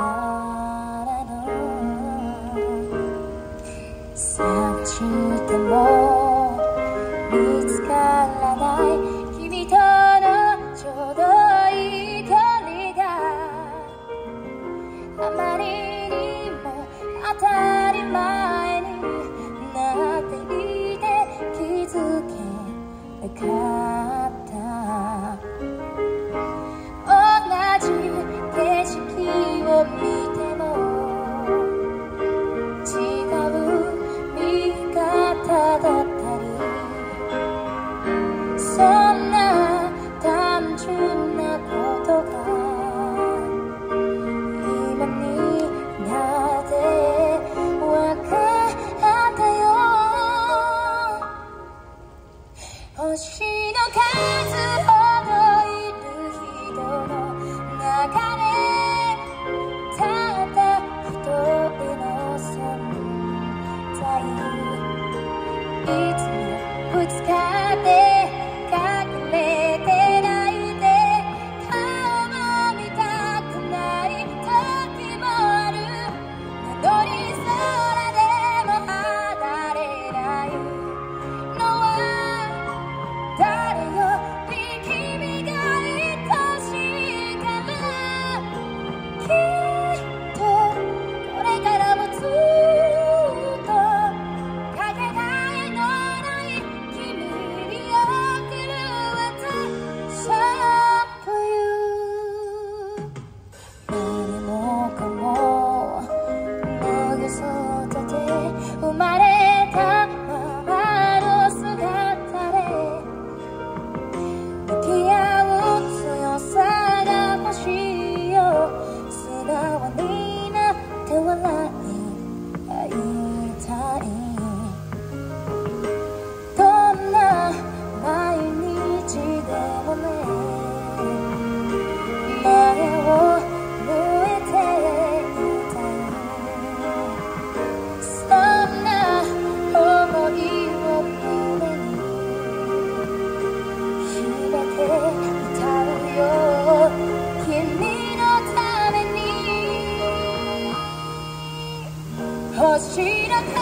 i Searching the more. 純なことが今になって分かったよ。cheated.